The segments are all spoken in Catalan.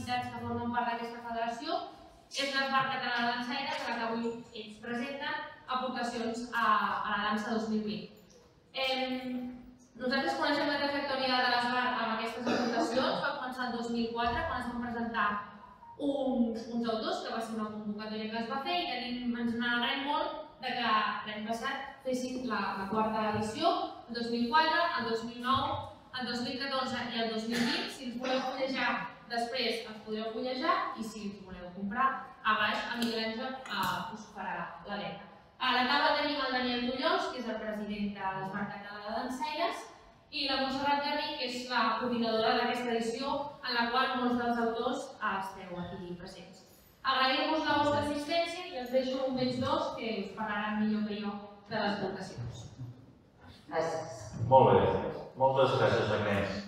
entitats que formen part d'aquesta federació és l'Esbar Català de Dansaires, a la que avui ells presenten aportacions a, a la dansa 2020. Eh, nosaltres coneixem la trajectòria de l'Esbar amb aquestes aportacions, va començar el 2004 quan es van presentar uns, uns autors, que va ser una convocatòria que es va fer i tenim, ens n'alegrem molt de que l'any passat fessin la, la quarta edició, el 2004, el 2009, el 2014 i el 2020. Si ens voleu fullejar després, els podreu fullejar i si us voleu comprar, a baix a Miguel Àngel eh, us farà la letra. A la taula tenim el Daniel Tullols, que és el president de l'Esbar Català de Dansaires, i la Montserrat Garri, que és la coordinadora d'aquesta edició, en la qual molts dels autors esteu aquí presents. Agraïm-vos la vostra assistència i els deixo amb ells dos que us parlaran millor que jo de les votacions. Gràcies. Molt bé, moltes gràcies Agnès.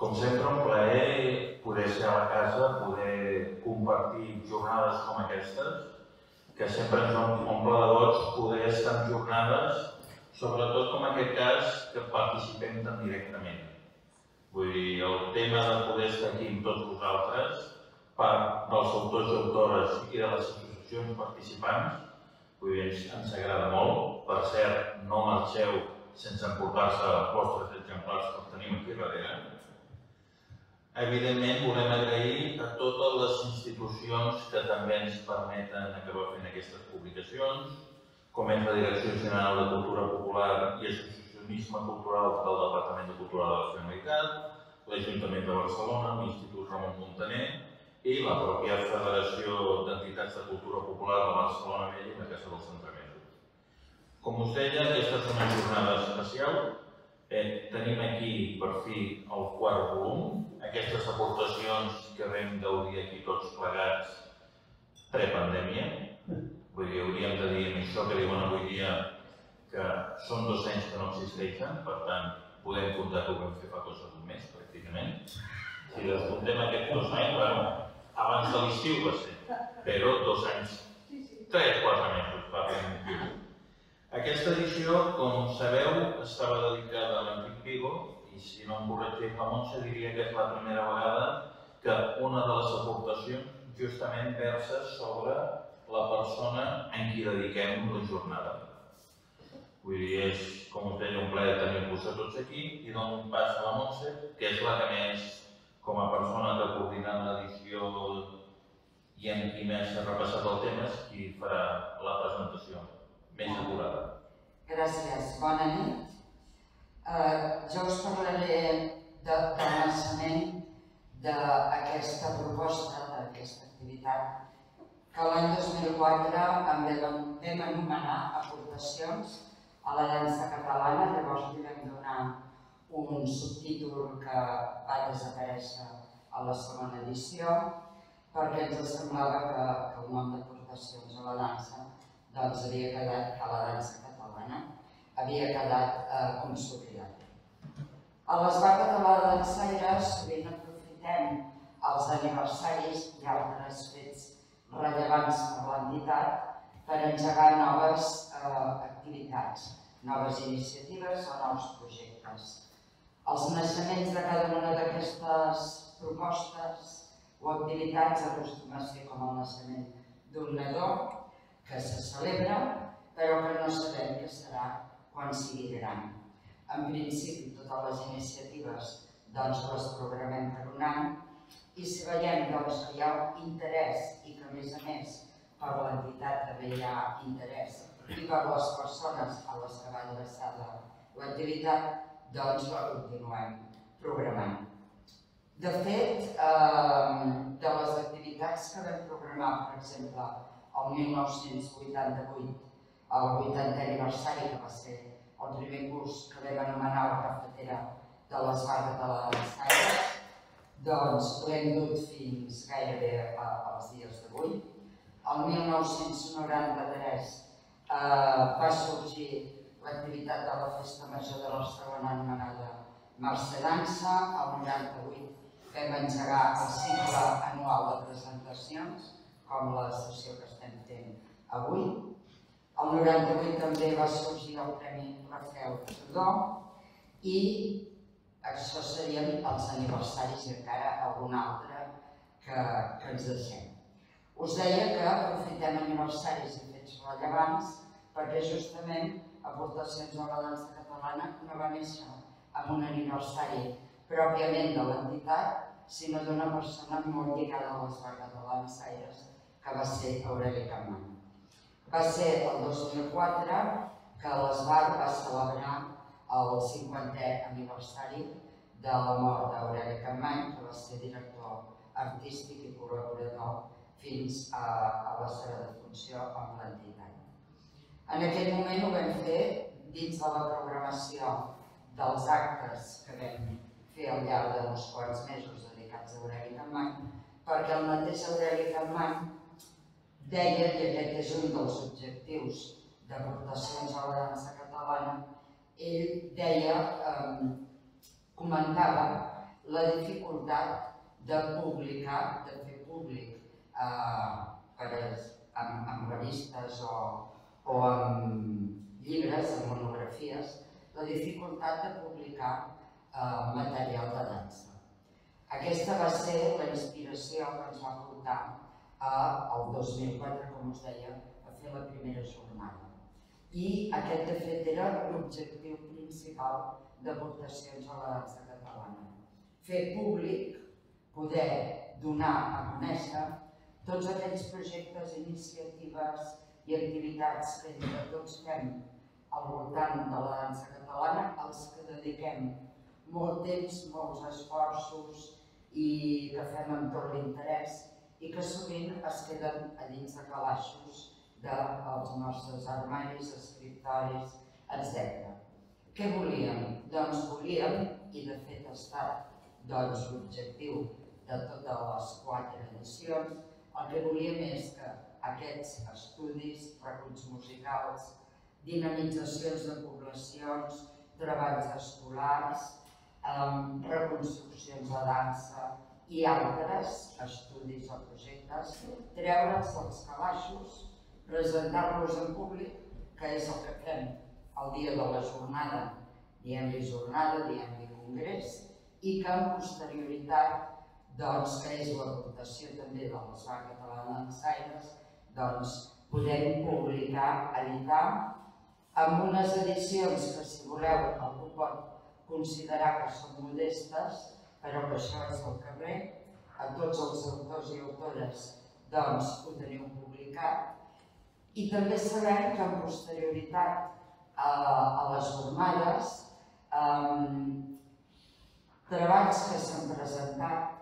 Com sempre, un plaer poder ser a la casa, poder compartir jornades com aquestes, que sempre ens omple de goig poder estar en jornades sobretot com aquest cas que participem tan directament. Vull dir, el tema de poder estar aquí amb tots vosaltres, part dels autors i autores i de les associacions participants, vull dir, ens, agrada molt. Per cert, no marxeu sense emportar-se els vostres exemplars que tenim aquí darrere. Evidentment, volem agrair a totes les institucions que també ens permeten acabar fent aquestes publicacions, com és la Direcció General de Cultura Popular i Associacionisme Cultural del Departament de Cultura de la Generalitat, l'Ajuntament de Barcelona, l'Institut Ramon Montaner i la pròpia Federació d'Entitats de Cultura Popular de Barcelona Vella i la Casa dels Centramesos. Com us deia, aquesta és una jornada especial. Eh, tenim aquí, per fi, el quart volum. Aquestes aportacions que vam gaudir aquí tots plegats prepandèmia, Vull dir, hauríem de dir amb això que diuen avui dia que són dos anys que no existeixen, per tant, podem comptar que ho vam fer fa coses d'un mes, pràcticament. Si descomptem aquests dos anys, bueno, abans de l'estiu va ser, però dos anys, tres, quatre mesos, va fer un Aquesta edició, com sabeu, estava dedicada a l'Enric Vigo i si no em corregeix la Montse diria que és la primera vegada que una de les aportacions justament versa sobre la persona en qui dediquem la jornada. Vull dir, és, com us deia, un plaer tenir-vos a tots aquí i dono un pas a la Montse, que és la que més, com a persona que ha coordinat l'edició i en qui més ha repassat el tema, és qui farà la presentació més acurada. Gràcies. Bona nit. Uh, jo us parlaré de, del naixement d'aquesta proposta, d'aquesta activitat que l'any 2004 en vam anomenar aportacions a la dansa catalana, llavors li vam donar un subtítol que va desaparèixer a la segona edició perquè ens semblava que, que un nom d'aportacions a la dansa doncs havia quedat a la dansa catalana, havia quedat eh, consolidat. A l'Esbar Català de Dansaires sovint aprofitem els aniversaris i altres fets rellevants per l'entitat per engegar noves eh, activitats, noves iniciatives o nous projectes. Els naixements de cada una d'aquestes propostes o activitats acostuma a ser com el naixement d'un nadó que se celebra però que no sabem què serà quan sigui gran. En principi, totes les iniciatives doncs, les programem per un any i si veiem doncs, que hi ha interès i que a més a més per l'entitat també hi ha interès i per les persones a les que va adreçada l'activitat, doncs la continuem programant. De fet, eh, de les activitats que vam programar, per exemple, el 1988, el 80è aniversari, que va ser el primer curs que vam anomenar la cafetera de les barres de la Saires, doncs l'hem dut fins gairebé als dies d'avui. El 1993 eh, va sorgir l'activitat de la Festa Major de Barcelona anomenada Mercè Dansa. El 98 vam engegar el cicle anual de presentacions, com la sessió que estem fent avui. El 98 també va sorgir el Premi Rafael Tordó i això serien els aniversaris i encara algun altre que, que ens deixem. Us deia que aprofitem aniversaris i fets rellevants perquè justament aportacions a la dansa catalana no va néixer amb un aniversari pròpiament de l'entitat, sinó d'una persona molt lligada a les de Aires, que va ser Aureli Campmany. Va ser el 2004 que l'Esbar va celebrar el 50è aniversari de la mort d'Aureli Campmany, que va ser director artístic i col·laborador fins a, a la seva defunció amb l'entitat. En aquell moment ho vam fer dins de la programació dels actes que vam fer al llarg d'uns quants mesos dedicats a Aureli Campmany, perquè el mateix Aureli Campmany deia, i aquest és un dels objectius d'aportacions a la dansa catalana, ell deia, eh, comentava la dificultat de publicar, de fer públic eh, per, amb, amb revistes o, o amb llibres, amb monografies, la dificultat de publicar eh, material de dansa. Aquesta va ser la inspiració que ens va portar a, el 2004, com us deia, a fer la primera jornada. I aquest, de fet, era l'objectiu principal d'aportacions a la dansa catalana. Fer públic, poder donar a conèixer tots aquells projectes, iniciatives i activitats que entre tots fem al voltant de la dansa catalana, als que dediquem molt temps, molts esforços i que fem amb tot l'interès i que sovint es queden a dins de calaixos dels nostres armaris, escriptoris, etc. Què volíem? Doncs volíem, i de fet ha estat doncs, l'objectiu de totes les quatre edicions, el que volíem és que aquests estudis, reculls musicals, dinamitzacions de poblacions, treballs escolars, um, reconstruccions de dansa i altres estudis o projectes, treure'ls dels calaixos, presentar-los en públic, que és el que fem el dia de la jornada, diem-li jornada, diem-li congrés, i que en posterioritat, doncs, que és l'aportació també de l'Escola Catalana Aires, doncs, podem publicar, editar, amb unes edicions que, si voleu, algú pot considerar que són modestes, però que això és el carrer, a tots els autors i autores doncs ho teniu publicat, i també sabem que en posterioritat a, a les jornades, um, treballs que s'han presentat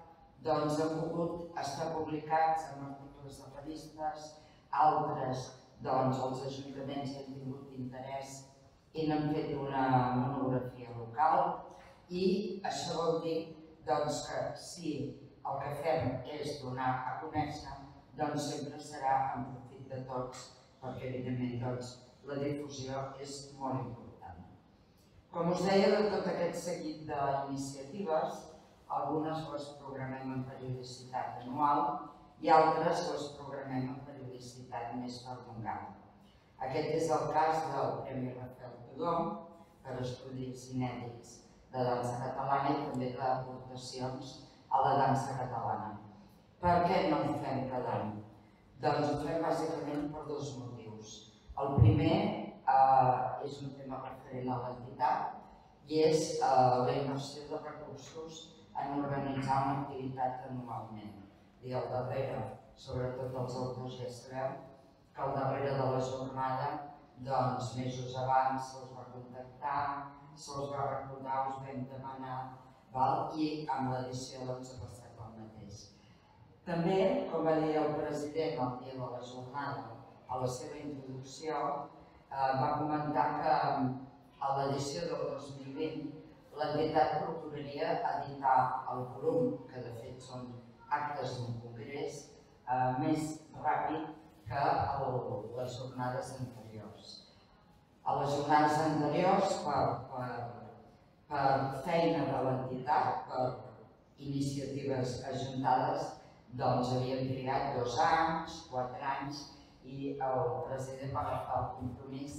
doncs han pogut estar publicats en articles de revistes, altres doncs els ajuntaments han tingut interès i n'han fet una monografia local. I això vol dir doncs, que si el que fem és donar a conèixer, doncs sempre serà en profit de tots, perquè evidentment doncs, la difusió és molt important. Com us deia, de tot aquest seguit d'iniciatives, algunes les programem en periodicitat anual i altres les programem en periodicitat més prolongada. Aquest és el cas del Premi Rafael Tudó per estudis inèdits de dansa catalana i també d'aportacions a la dansa catalana. Per què no ho fem cada any? Doncs ho fem bàsicament per dos motius. El primer eh, és un tema referent a l'entitat i és eh, la inversió de recursos en organitzar una activitat anualment. I al darrere, sobretot els autors ja sabeu, que al darrere de la jornada, doncs, mesos abans se'ls va contactar, se'ls va recordar, us vam demanar, val? i amb l'edició doncs, ha passat el mateix. També, com va dir el president el dia de la jornada, a la seva introducció, eh, va comentar que a l'edició del 2020 l'entitat procuraria editar el volum, que de fet són actes d'un congrés, eh, més ràpid que a les jornades anteriors. A les jornades anteriors, per, per, per feina de l'entitat, per iniciatives ajuntades, doncs havíem trigat dos anys, quatre anys, i el president va agafar el compromís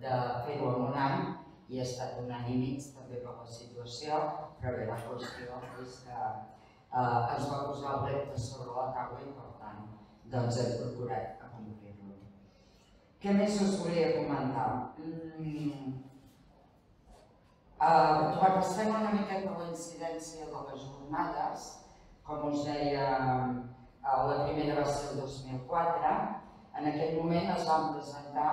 de fer-ho en un any i ha estat un any i mig també per la situació, però bé, la qüestió és que eh, es va posar el repte sobre la taula i per tant doncs hem procurat. Què més us volia comentar? Mm, Uh, repassem una miqueta la incidència de les jornades. Com us deia, uh, la primera va ser el 2004. En aquell moment es van presentar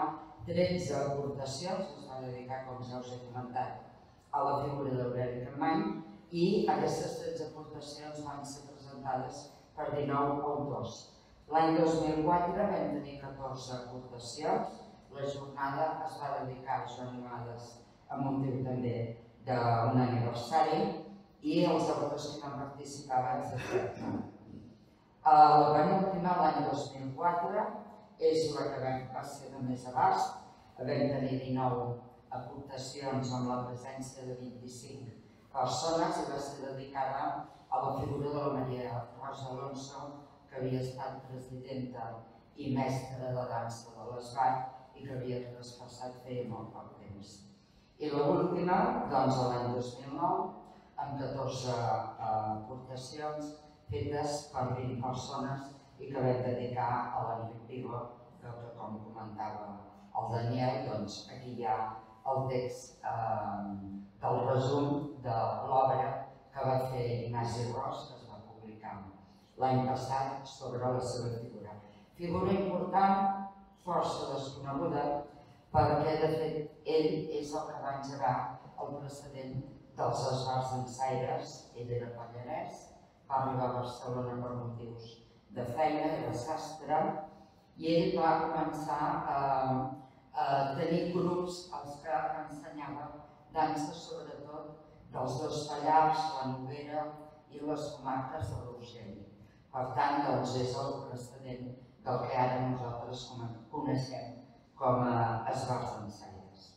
13 aportacions, es va dedicar, com ja us he comentat, a la figura d'Aureli Capmany i aquestes 13 aportacions van ser presentades per 19 autors. L'any 2004 vam tenir 14 aportacions, la jornada es va dedicar a Joan Amades amb motiu també d'un aniversari i els autors que van participar abans de fer La penúltima, l'any 2004, és la que vam, va ser de més abast. Vam tenir 19 aportacions amb la presència de 25 persones i va ser dedicada a la figura de la Maria Rosa Alonso, que havia estat presidenta i mestra de dansa de l'ESBAT i que havia traspassat feia molt poc temps. I l'última, doncs, l'any 2009, amb 14 eh, aportacions fetes per 20 persones i que vam dedicar a l'Enric Vigo, que, que com comentava el Daniel, doncs aquí hi ha el text eh, del resum de l'obra que va fer Ignasi Ros, que es va publicar l'any passat sobre la seva figura. Figura important, força desconeguda, perquè de fet ell és el que va engegar el precedent dels esbars ensaires, ell era pallarès, va arribar a Barcelona per motius de feina, era sastre, i ell va començar a, a tenir grups als que ensenyava dansa sobretot dels dos Pallars, la Noguera i les comarques de l'Urgell. Per tant, doncs, és el precedent del que ara nosaltres coneixem com a esbars d'ensaires.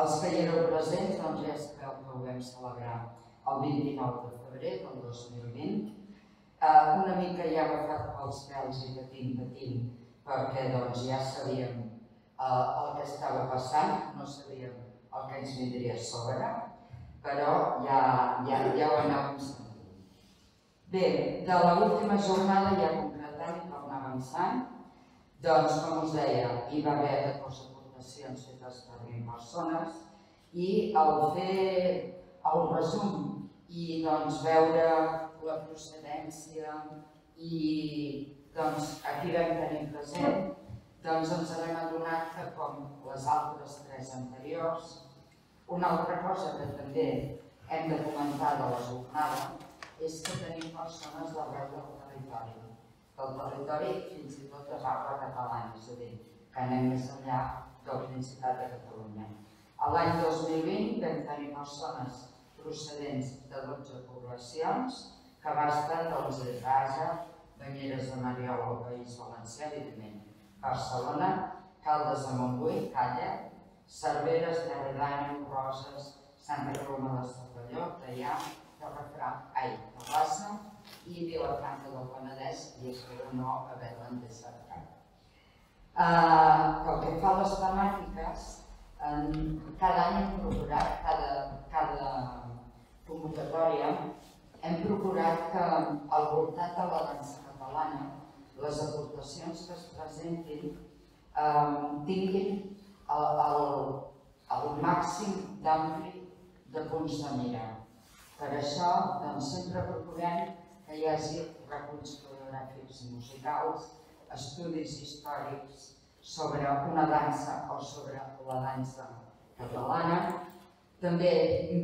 Els que hi éreu presents, doncs ja sabeu que ho vam celebrar el 29 de febrer del 2020. Eh, una mica ja agafat pels pèls i patint, patint, perquè doncs ja sabíem eh, el que estava passant, no sabíem el que ens vindria a sobre, però ja, ja, ja ho anàvem sentint. Bé, de l'última jornada ja concretant i per anar avançant, doncs, com us deia, hi va haver 14 aportacions fetes per 20 persones i al fer el resum i doncs, veure la procedència i doncs, aquí vam tenir present, doncs ens hem adonat que com les altres tres anteriors, una altra cosa que també hem de comentar de la jornada és que tenim persones d'arreu del territori, del territori fins i tot de parla catalana, és a dir, que anem més enllà del Principat de Catalunya. L'any 2020 vam tenir persones procedents de 12 poblacions que abasten doncs, de Gaza, Banyeres de Mariola, al País Valencià, evidentment, Barcelona, Caldes de Montbui, Calla, Cerveres, Terra d'Àneu, Roses, Santa Coloma de Cervelló, Teià, Torrefranc, ai, Terrassa i Vilafranca del Penedès i espero no haver-la deixat Uh, pel que fa a les temàtiques, cada any hem procurat, cada, cada convocatòria, hem procurat que al voltant de la dansa catalana les aportacions que es presentin um, tinguin el, el, el màxim d'ampli de punts de mira. Per això, doncs, sempre procurem que hi hagi reculls coreogràfics i musicals, estudis històrics sobre una dansa o sobre la dansa catalana. També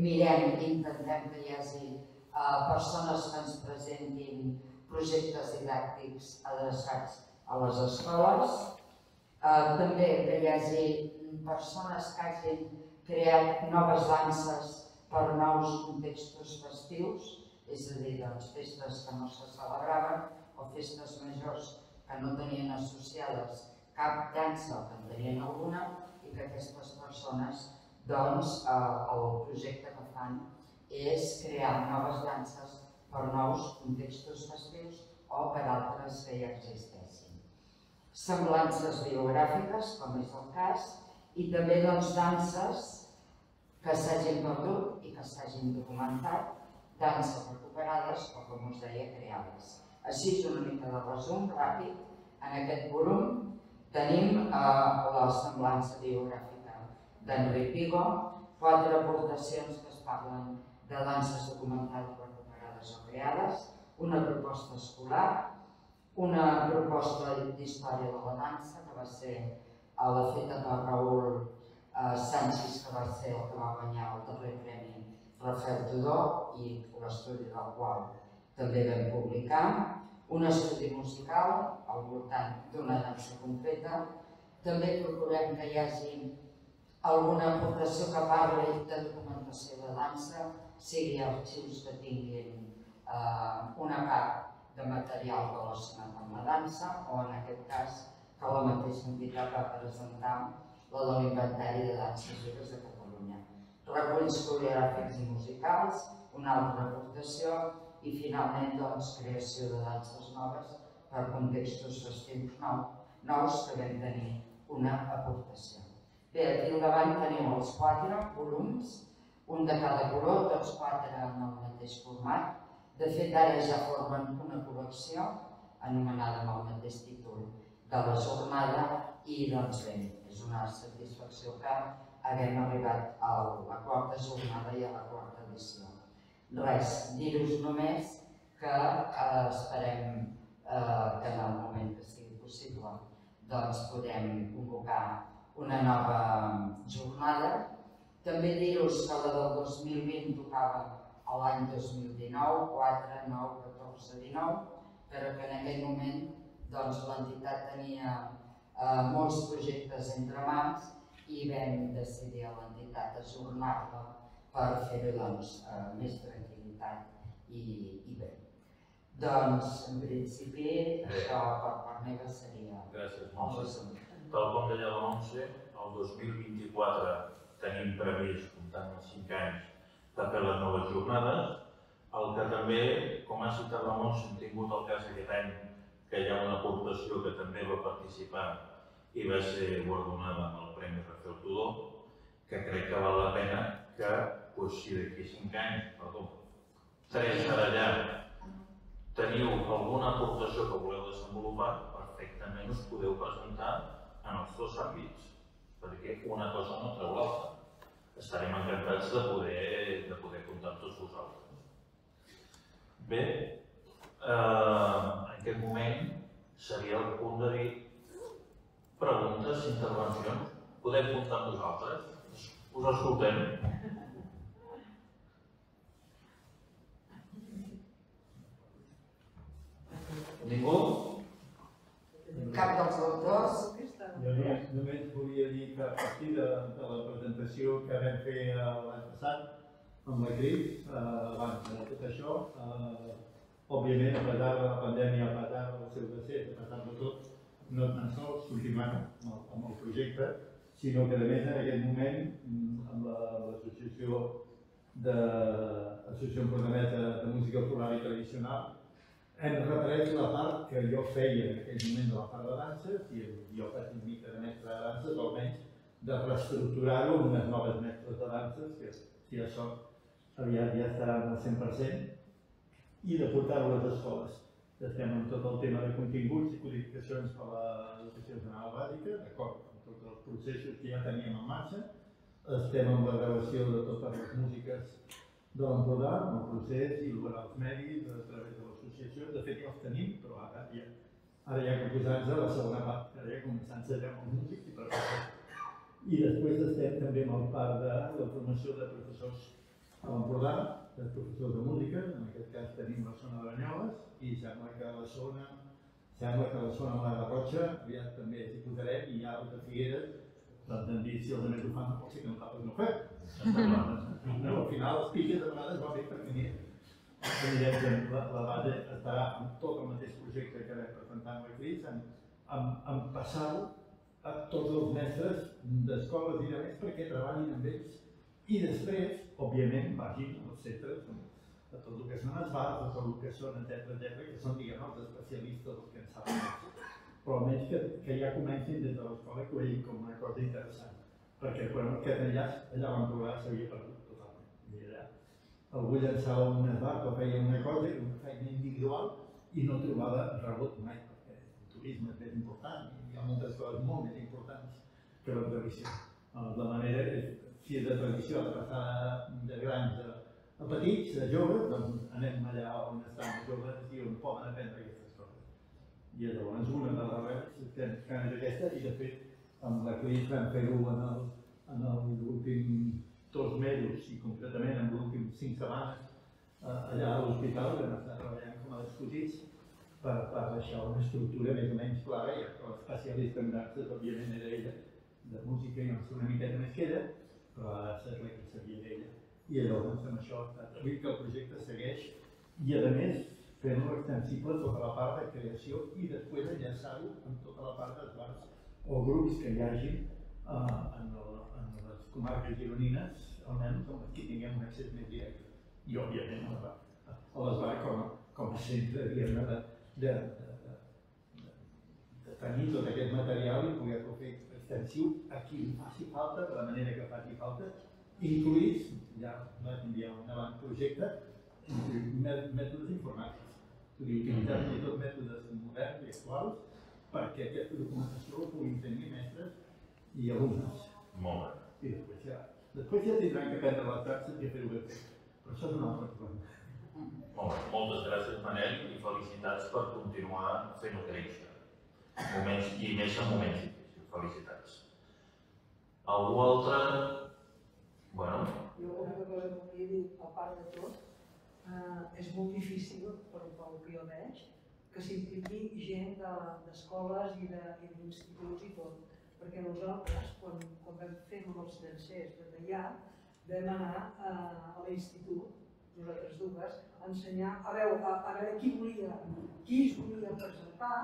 mirem i intentem que hi hagi uh, persones que ens presentin projectes didàctics adreçats a les escoles. Uh, també que hi hagi persones que hagin creat noves danses per nous contextos festius, és a dir, doncs, festes que no se celebraven o festes majors que no tenien associades cap dansa que en tenien alguna i que aquestes persones, doncs, eh, el projecte que fan és crear noves danses per nous contextos festius o per altres que ja existeixin. Semblances biogràfiques, com és el cas, i també doncs, danses que s'hagin perdut que s'hagin documentat, danses recuperades o, com us deia, creades. Així és una mica de resum ràpid. En aquest volum tenim eh, la semblança biogràfica d'Enric Vigo, quatre aportacions que es parlen de danses documentades recuperades o creades, una proposta escolar, una proposta d'història de la dansa que va ser a la feta per Raül eh, Sánchez, que va ser el que va guanyar el darrer premi Rafael Tudó i l'estudi del qual també vam publicar, un estudi musical al voltant d'una dansa concreta. També procurem que hi hagi alguna aportació que parli de documentació de dansa, sigui arxius que tinguin eh, una part de material relacionat amb la dansa o en aquest cas que la mateixa entitat va presentar la de l'Inventari de Danses Vives de Catalunya. Reculls coreogràfics i musicals, una altra aportació i finalment doncs, creació de danses noves per contextos festius nou, nous que vam tenir una aportació. Bé, aquí al davant teniu els quatre volums, un de cada color, tots quatre en el mateix format. De fet, ara ja formen una col·lecció anomenada amb el mateix títol de la jornada i doncs bé, és una satisfacció que haguem arribat a la quarta jornada i a la quarta edició. Res, dir-vos només que eh, esperem eh, que en el moment que sigui possible doncs podem convocar una nova jornada. També dir-vos que la del 2020 tocava l'any 2019, 4, 9, 14, 19, però que en aquell moment doncs l'entitat tenia eh, molts projectes entre mans i vam decidir a l'entitat ajornar-la per fer-ho doncs, eh, més tranquil·litat i, i bé. Doncs, en principi, això per part meva seria Gràcies, el Montse. resum. Tal com deia la Montse, el 2024 tenim previst, comptant els 5 anys, de fer les noves jornades. El que també, com ha citat la Montse, hem tingut el cas aquest any que hi ha una aportació que també va participar i va ser guardonada amb el Premi Rafael Tudó, que crec que val la pena que, doncs, si d'aquí 5 anys, perdó, 3 ara ja, teniu alguna aportació que voleu desenvolupar, perfectament us podeu presentar en els dos àmbits, perquè una cosa no treu l'altra. Estarem encantats de poder, de poder comptar amb tots vosaltres. Bé, eh, en aquest moment seria el punt de dir preguntes, intervencions. Podem comptar amb vosaltres? Us escoltem. Ningú? Cap dels autors? Jo només, només volia dir que a partir de, de la presentació que vam fer eh, l'any passat amb la Cris, eh, abans de tot això, eh, òbviament, a pesar de la pandèmia, a pesar del seu decés, a pesar de tot, no tan sols continuant amb el, amb el projecte, sinó que a més en aquest moment, mm, amb la- amb l'associació de l'Associació Empordanesa de Música Popular i Tradicional, hem reprès la part que jo feia en aquell moment de la part de danses, i jo faig una mica de mestre de danses, almenys de reestructurar-ho amb unes noves mestres de danses, que si això aviat ja estaran al 100%, i de portar-ho a les escoles. Estem amb tot el tema de continguts i codificacions per a l'educació general bàsica, d'acord processos que ja teníem en marxa. Estem amb la gravació de totes les músiques de l'Empordà, el procés i els mèdics a través de l'associació. De fet, ja els tenim, però ara ja, ara ja que posar-nos a la segona part, ara ja començant a saber amb els músics i preparar. I després estem també amb el part de la formació de professors a l'Empordà, de professors de música, en aquest cas tenim la zona de Banyoles, i sembla que la zona, sembla que la zona de la Garrotxa, aviat també s'hi posarem, i ja els de Figueres, doncs hem dit si els altres ho fan, pot ser que nosaltres no ho fem. No, al final els piques a vegades va bé perquè que la, la base estarà amb tot el mateix projecte que vam presentar amb la Cris, en, en, en passar-ho a tots els mestres d'escoles i de més perquè treballin amb ells i després, òbviament, vagin als centres, a tot el que són els bars, a tot el que són, etc etc, que són, diguem, els especialistes, els que en saben més. Però almenys que, que ja comencin des de l'escola que ho com una cosa interessant. perquè quan aquest enllaç allà on trobar s'havia perdut totalment. I allà algú llançava un esbat o feia una cosa, una feina individual, i no trobava rebot mai, perquè el turisme és més important i hi ha moltes coses molt més importants que la tradició. Eh, La manera, és, si és de tradició, de passar de grans a, a petits, a joves, doncs anem allà on estan els joves i on poden aprendre aquestes coses. I llavors una de les que és aquesta, i de fet amb la Cris vam fer-ho en el, en l'últim dos mesos i concretament en l'últim cinc setmanes eh, allà a l'hospital vam estar treballant com a discutits per, per deixar una estructura més o menys clara i l'especialista en danses òbviament era ella de música i no sé una miqueta més que ella però de ser la que sabia d'ella i llavors amb això avui que el projecte segueix i a més fent-lo extensible tota la part de creació i després enllaçar-ho amb tota la part d'esbarts o grups que hi hagi eh, en, el, en les comarques gironines, almenys les que tinguem un accés més directe. I òbviament a les a les va com, com a centre diguem-ne de, de, de, de, de, de tenir tot aquest material i poder-lo fer extensiu a qui faci falta, de la manera que faci falta, incluïts, ja enviar un avantprojecte, mè- mètodes informàtics. Utilitzar fins i tot mètodes moderns i actuals perquè aquesta documentació la puguin tenir mestres i alumnes. Molt bé. I després ja, després ja tindran que prendre les taxes i fer-ho bé. Però això és un altre problema. Molt bé. Moltes gràcies, Manel, i felicitats per continuar fent-ho créixer. Moments, I més en moments difícils. Felicitats. Algú altre? Bueno, Jo cosa que volia dir, a part de tot, eh, és molt difícil, per pel que jo veig, que s'impliqui gent de- d'escoles de- i d'instituts i tot. Perquè nosaltres, quan, quan vam fer amb els llancers de tallar, vam anar a, a l'institut, nosaltres dues, a ensenyar, a veure, a, a veure qui volia, qui es volia presentar,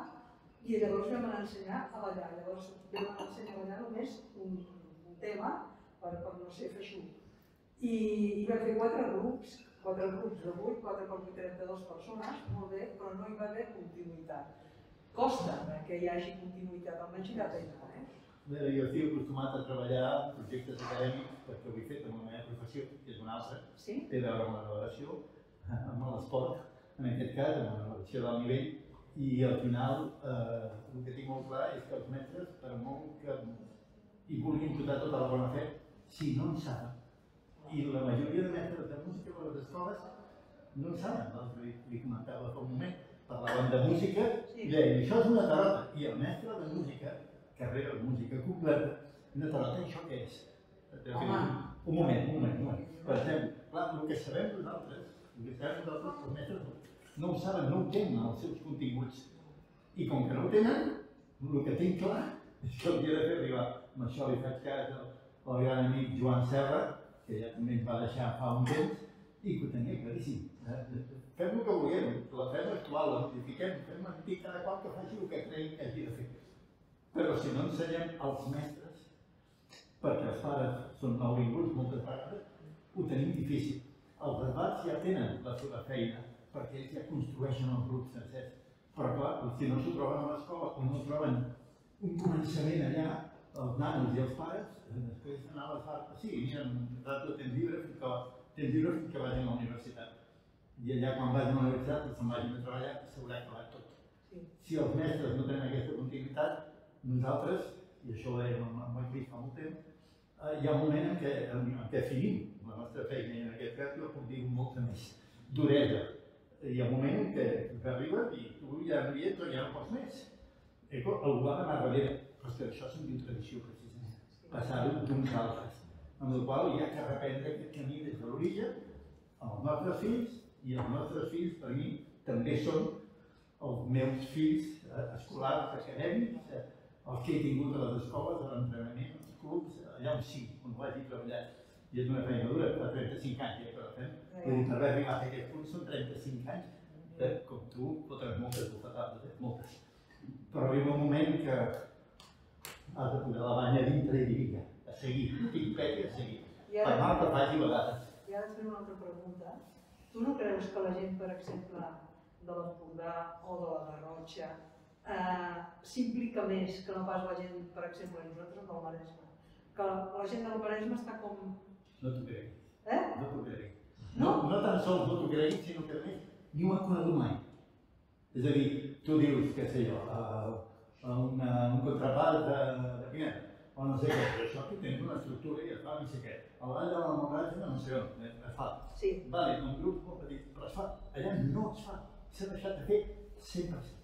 i llavors vam anar a ensenyar a ballar. Llavors vam anar a ensenyar a ballar només un, un tema, per, per no ser feixuc. I, i vam fer quatre grups, quatre grups de 8, 4 per 8, 32 persones, molt bé, però no hi va haver continuïtat. Costa que hi hagi continuïtat, almenys a Tainá, eh? Bé, jo estic acostumat a treballar en projectes acadèmics perquè ho he fet amb la meva professió, que és una altra, Sí? té a veure amb la navegació, amb l'esport, en aquest cas, amb la navegació d'alt nivell, i al final eh, el que tinc molt clar és que els mestres, per molt que hi vulguin posar tota la bona fe, si no en saben, i la majoria de mestres de música a les escoles no en saben, l'altre li, li comentava fa un moment, parlaven de música Sí. i deien, això és una tarota, i el mestre de música, carrera de música completa, una tarota, això què és? Home. un- Un moment, un moment, un moment. Per exemple, clar, el que sabem nosaltres, el que sabem nosaltres, els mestres no ho saben, no ho tenen els seus continguts. I com que no ho tenen, el que tinc clar és que hauria de fer arribar. Amb això li faig cas al, al gran amic Joan Serra, que ja també ens va deixar fa un temps, i que ho tenia claríssim. Eh? Fem el que vulguem, la fem actual, la modifiquem, fem dir cada qual que faci el que cregui que hagi de fer. Però si no ensenyem als mestres, perquè els pares són nouvinguts moltes vegades, ho tenim difícil. Els debats ja tenen la seva feina, perquè ells ja construeixen els grups sencers. Però clar, si no s'ho troben a l'escola o no troben un començament allà, els nanos i els pares, eh, després anar a fartes, sí, mira, nosaltres tens llibre fins que, tens llibre fins que vagin a la universitat. I allà quan vagin a la universitat se'n vagin a treballar, s'haurà acabat tot. Sí. Si els mestres no tenen aquesta continuïtat, nosaltres, i això ho dèiem amb, amb el Cris fa molt temps, eh, hi ha un moment en què, en, en què finim la nostra feina i en aquest cas jo puc dir molta més duresa. Hi ha un moment en què arriba i tu ja no hi ets o ja no pots més. Eco, algú ha d'anar darrere, que això se'n diu tradició precisament, passar-ho d'uns altres, amb el qual hi ha que reprendre aquest camí des de l'origen, els nostres fills, i els nostres fills per mi també són els meus fills eh, escolars, acadèmics, eh, els que he tingut a les escoles, a l'entrenament, als clubs, allà on sí, on ho hagi treballat. I és una feina dura, fa 35 anys ja que la fem. Vull dir, per haver arribat a aquest punt són 35 anys. Eh? Com tu, fotràs moltes bufetades, eh? moltes. Però arriba un moment que has de posar la banya dintre i dir, vinga, a seguir, peti a seguir. I Per ara, mal que faci vegades. i ara et faré una altra pregunta. Tu no creus que la gent, per exemple, de l'Empordà o de la Garrotxa eh, s'implica més que no pas la gent, per exemple, nosaltres del Maresme? que la gent del Maresme està com... No t'ho creguis. Eh? No t'ho creguis. No? No, no tan sols no t'ho creguis, sinó que a més ni ho he conegut mai. És a dir, tu dius, què sé jo, uh, una, un contrapart de, de Pinet, o no sé què, però això aquí tens una estructura i es fa no sé què. A la vall de la Moràgia no sé on, es es fa. Sí. Vale, un grup molt petit, però es fa. Allà no es fa. S'ha deixat de fer 100%.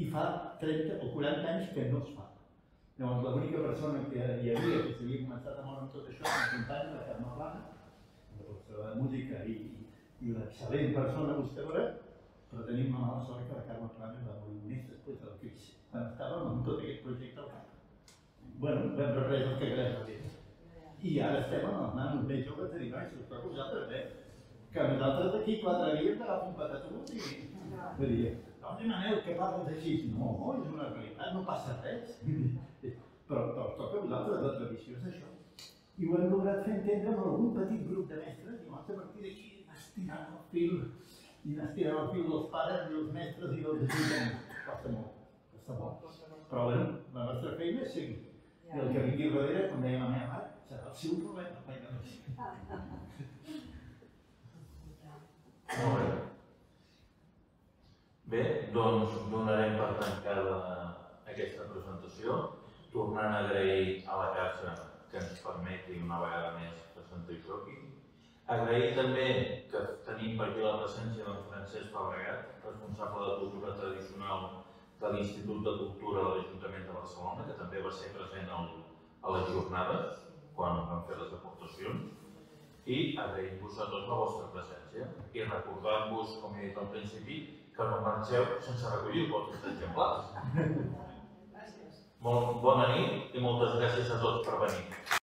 I fa 30 o 40 anys que no es fa. Llavors, l'única persona que hi havia, que s'havia començat a moure amb tot això, un company, la Carme Plana, una professora de música i, i una excel·lent persona buscadora, però tenim la mala sort que la Carme Plana va morir un mes després de la crisi, quan estàvem amb tot aquest projecte al cap. Bueno, vam reprès el que quedem a. I ara estem amb els nanos més joves de dir, noi, si us toca a vosaltres, eh? Que nosaltres d'aquí quatre dies t'agafo un patatús i... Vull dir, no, Manel, que parles així? No, és una realitat, no passa res. Però, però toca a vosaltres, la tradició és això. I ho hem lograt fer entendre amb algun petit grup de mestres, i llavors a partir d'aquí estirant el fil, i estirant el fil dels pares i els mestres i dels ajuntaments. Costa molt, costa molt. Però bueno, la nostra feina és seguir. I el que vingui darrere, com deia la meva mare, serà el seu problema. mai de més. Molt bé. Bé, doncs donarem per tancada aquesta presentació, tornant a agrair a la casa que ens permeti una vegada més presentar això aquí. Agrair també que tenim per aquí la presència d'en Francesc Fabregat, responsable de cultura tradicional de l'Institut de Cultura de l'Ajuntament de Barcelona, que també va ser present al, a les jornades quan vam fer les aportacions i agrair-vos a tots la vostra presència i recordar-vos, com he dit al principi, que no marxeu sense recollir vostres exemplars. Gràcies. Molt bona nit i moltes gràcies a tots per venir.